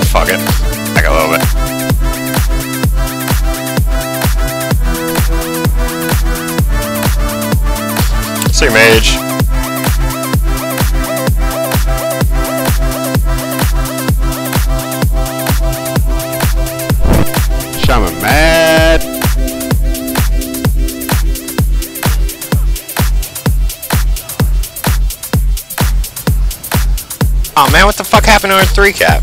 fuck it. Back a little bit. See mage. Shaman mad. Oh man, what the fuck happened to our three cap?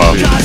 above.